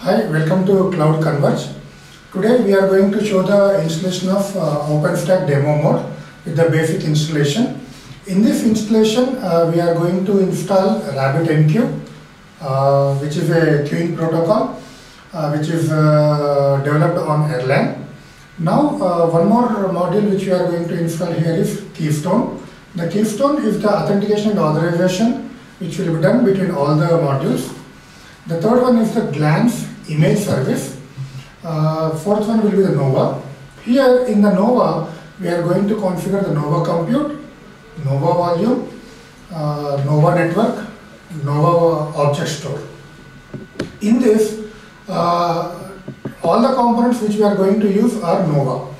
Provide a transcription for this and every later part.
Hi, welcome to Cloud Converge. Today we are going to show the installation of uh, OpenStack demo mode with the basic installation. In this installation, uh, we are going to install RabbitMQ, uh, which is a queuing protocol, uh, which is uh, developed on Erlang. Now, uh, one more module which we are going to install here is Keystone. The Keystone is the authentication and authorization which will be done between all the modules. The third one is the Glance image service. Uh, fourth one will be the Nova. Here in the Nova, we are going to configure the Nova Compute, Nova Volume, uh, Nova Network, Nova Object Store. In this, uh, all the components which we are going to use are Nova.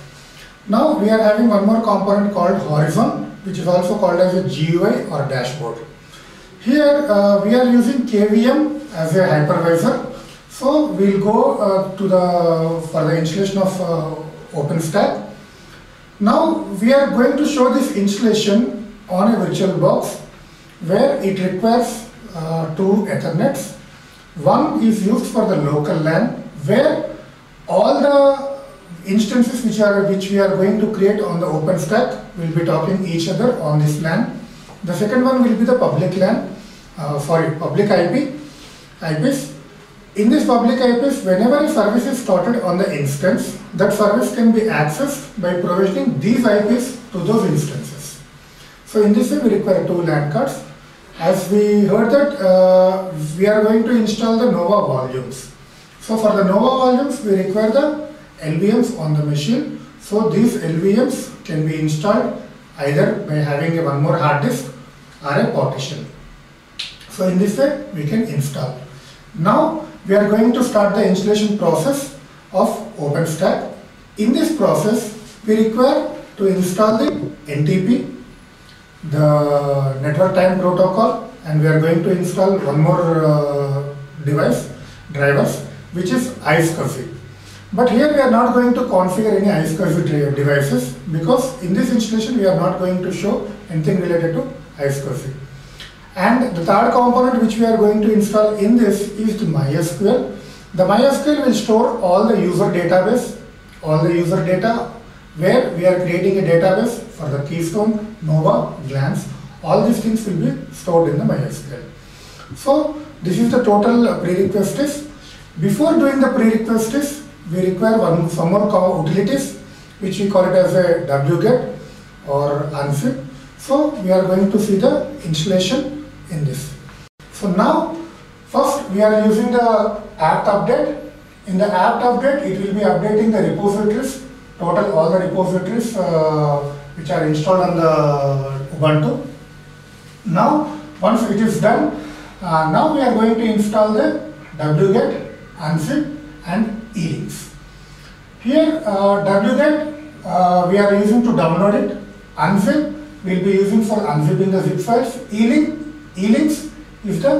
Now we are having one more component called Horizon, which is also called as a GUI or dashboard. Here uh, we are using KVM as a hypervisor. So we'll go uh, to the for the installation of uh, OpenStack. Now we are going to show this installation on a virtual box where it requires uh, two Ethernets. One is used for the local LAN where all the instances which are which we are going to create on the OpenStack will be talking each other on this LAN. The second one will be the public LAN, uh, public IP, IPs. In this public IPs, whenever a service is started on the instance, that service can be accessed by provisioning these IPs to those instances. So in this way, we require two LAN cards. As we heard that uh, we are going to install the Nova volumes. So for the Nova volumes, we require the LVMs on the machine. So these LVMs can be installed either by having a one more hard disk or a partition. So in this way, we can install. Now we are going to start the installation process of OpenStack. In this process, we require to install the NTP, the network time protocol, and we are going to install one more uh, device, drivers, which is iSCSI. But here we are not going to configure any iSCSI devices because in this installation we are not going to show anything related to iSCSI. And the third component which we are going to install in this is the MySQL. The MySQL will store all the user database, all the user data where we are creating a database for the Keystone, Nova, Glance. All these things will be stored in the MySQL. So this is the total prerequisites. Before doing the prerequisites, we require one some more utilities which we call it as a wget or unzip. So we are going to see the installation in this. So now first we are using the apt update. In the apt update it will be updating the repositories, total all the repositories uh, which are installed on the Ubuntu. Now once it is done, uh, now we are going to install the wget, unzip and elinks. Here uh, wget uh, we are using to download it, unzip we will be using for unzipping the zip files, elink elinks is the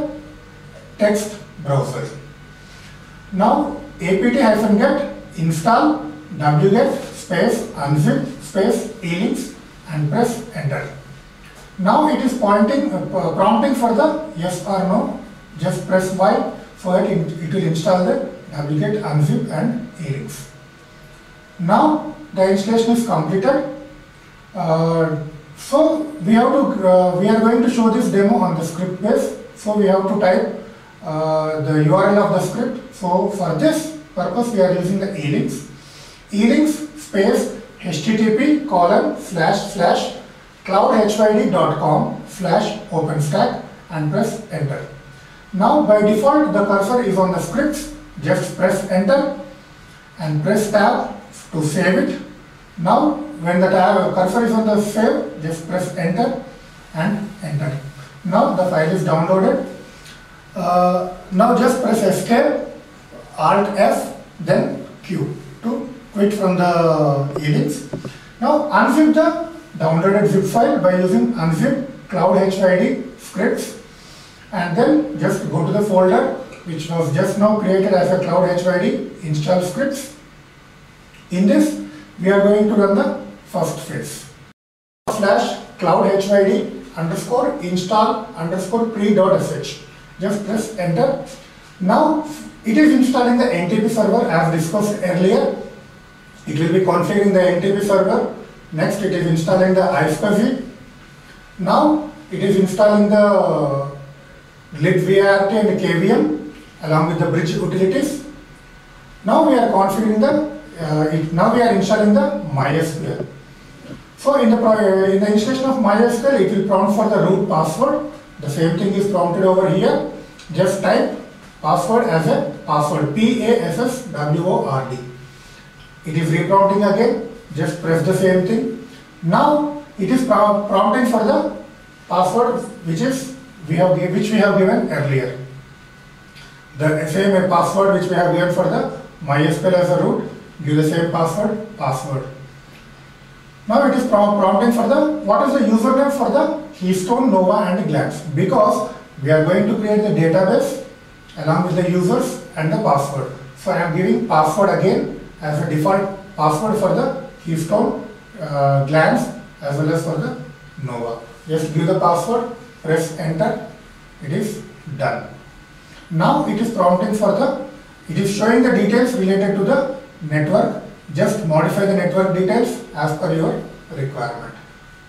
text browser. Now apt-get install wget space unzip space elinks and press enter. Now it is pointing uh, prompting for the yes or no. Just press Y so that it, it will install the wget unzip and elinks. Now the installation is completed. Uh, so we have to uh, we are going to show this demo on the script base. So we have to type uh, the URL of the script. So for this purpose we are using the elinks. elinks space http colon slash slash cloudhyd.com slash openstack and press enter. Now by default the cursor is on the scripts. Just press enter and press tab to save it. Now when the tab cursor is on the save, just press enter and enter. Now the file is downloaded. Uh, now just press escape, alt F, then Q to quit from the elinks. Now unzip the downloaded zip file by using unzip cloud HYD scripts and then just go to the folder which was just now created as a cloud HYD install scripts. In this we are going to run the first phase slash cloud HYD underscore install underscore pre.sh just press enter now It is installing the NTP server as discussed earlier. It will be configuring the NTP server. Next, it is installing the iSCSI. Now, it is installing the libvirt and KVM along with the bridge utilities. Now we are configuring the, uh, it, now we are installing the MySQL. So in the, in the installation of MySQL, it will prompt for the root password. The same thing is prompted over here. Just type password as a password, P-A-S-S-W-O-R-D. It is reprompting again, just press the same thing. Now it is prompting for the password which is we have which we have given earlier. The same password which we have given for the MySQL as a root, give the same password, password. Now it is prompting for the, what is the username for the Keystone, Nova and Glance because we are going to create the database along with the users and the password. So I am giving password again as a default password for the Keystone, uh, Glance as well as for the Nova. Just give the password, press enter, it is done. Now it is prompting for the, it is showing the details related to the network just modify the network details as per your requirement.